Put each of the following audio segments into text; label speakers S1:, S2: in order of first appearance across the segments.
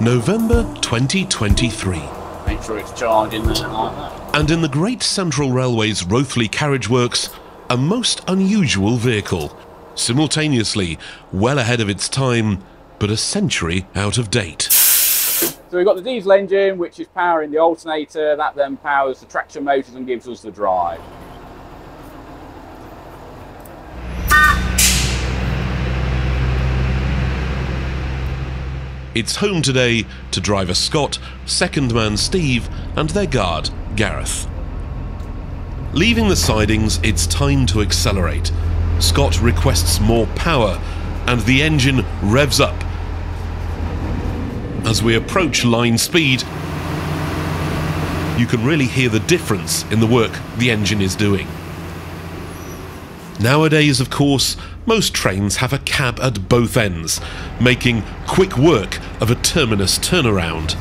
S1: November 2023.
S2: Make sure it's charging there like that.
S1: And in the Great Central Railway's Rothley Carriage Works, a most unusual vehicle. Simultaneously, well ahead of its time, but a century out of date.
S2: So we've got the diesel engine, which is powering the alternator. That then powers the traction motors and gives us the drive.
S1: It's home today to driver Scott, second man Steve, and their guard, Gareth. Leaving the sidings, it's time to accelerate. Scott requests more power, and the engine revs up. As we approach line speed, you can really hear the difference in the work the engine is doing. Nowadays, of course, most trains have a cab at both ends, making quick work of a terminus turnaround.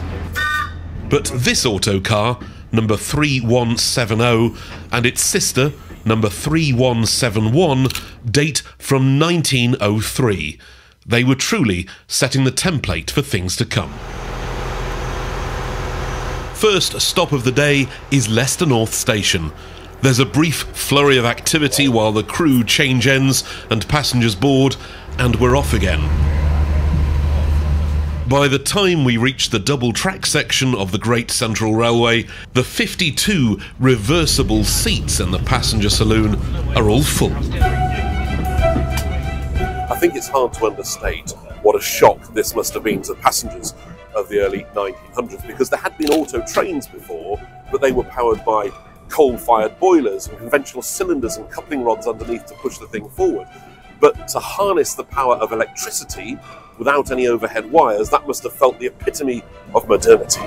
S1: But this autocar, number 3170, and its sister, number 3171, date from 1903. They were truly setting the template for things to come. First stop of the day is Leicester North Station. There's a brief flurry of activity while the crew change ends and passengers board, and we're off again. By the time we reach the double track section of the Great Central Railway, the 52 reversible seats in the passenger saloon are all full.
S3: I think it's hard to understate what a shock this must have been to the passengers of the early 1900s because there had been auto trains before, but they were powered by coal fired boilers and conventional cylinders and coupling rods underneath to push the thing forward. But to harness the power of electricity without any overhead wires, that must have felt the epitome of modernity.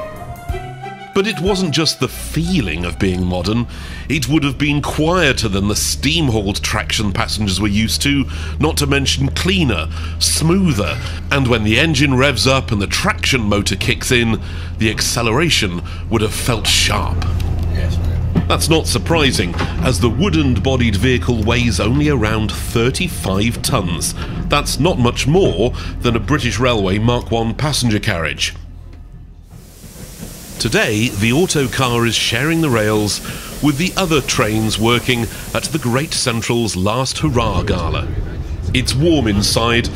S1: But it wasn't just the feeling of being modern, it would have been quieter than the steam hauled traction passengers were used to, not to mention cleaner, smoother, and when the engine revs up and the traction motor kicks in, the acceleration would have felt sharp.
S4: Yes,
S1: That's not surprising, as the wooden bodied vehicle weighs only around 35 tonnes. That's not much more than a British Railway Mark I passenger carriage. Today, the autocar is sharing the rails with the other trains working at the Great Central's last hurrah gala. It's warm inside,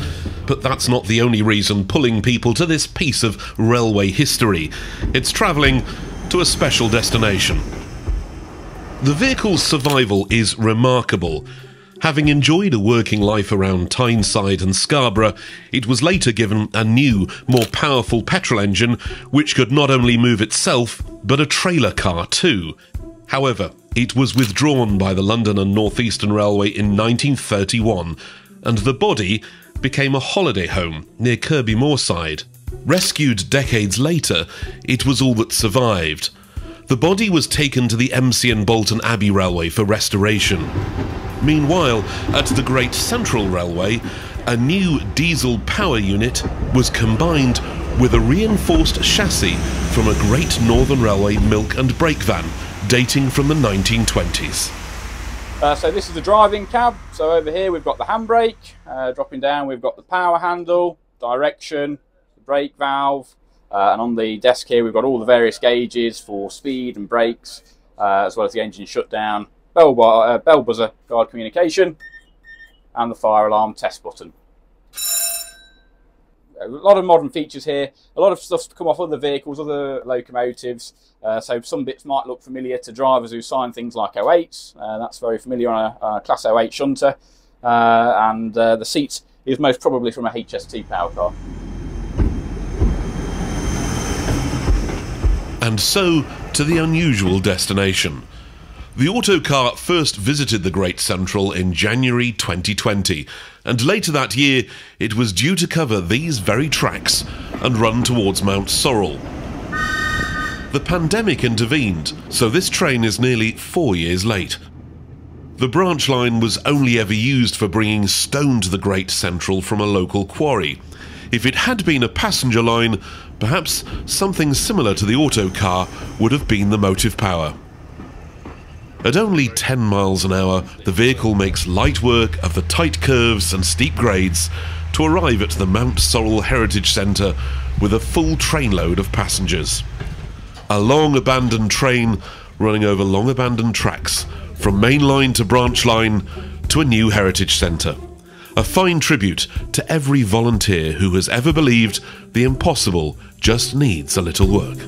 S1: but that's not the only reason pulling people to this piece of railway history. It's travelling to a special destination. The vehicle's survival is remarkable. Having enjoyed a working life around Tyneside and Scarborough, it was later given a new, more powerful petrol engine which could not only move itself, but a trailer car too. However, it was withdrawn by the London and North Eastern Railway in 1931, and the body became a holiday home near Kirby Moorside. Rescued decades later, it was all that survived. The body was taken to the Embsay and Bolton Abbey Railway for restoration. Meanwhile, at the Great Central Railway, a new diesel power unit was combined with a reinforced chassis from a Great Northern Railway milk and brake van dating from the 1920s.
S2: Uh, so this is the driving cab. So over here we've got the handbrake. Uh, dropping down we've got the power handle, direction, the brake valve, uh, and on the desk here we've got all the various gauges for speed and brakes, uh, as well as the engine shutdown, bell, bar, uh, bell buzzer, guard communication, and the fire alarm test button. A lot of modern features here. A lot of stuff's come off other vehicles, other locomotives. Uh, so some bits might look familiar to drivers who sign things like 08s. Uh, that's very familiar on a, a Class 08 shunter. Uh, and the seat is most probably from a HST power car.
S1: And so to the unusual destination. The autocar first visited the Great Central in January 2020, and later that year it was due to cover these very tracks and run towards Mountsorrel. The pandemic intervened, so this train is nearly four years late. The branch line was only ever used for bringing stone to the Great Central from a local quarry. If it had been a passenger line, perhaps something similar to the autocar would have been the motive power. At only 10 miles an hour, the vehicle makes light work of the tight curves and steep grades to arrive at the Mountsorrel Heritage Centre with a full trainload of passengers. A long abandoned train running over long abandoned tracks from main line to branch line to a new heritage centre. A fine tribute to every volunteer who has ever believed the impossible just needs a little work.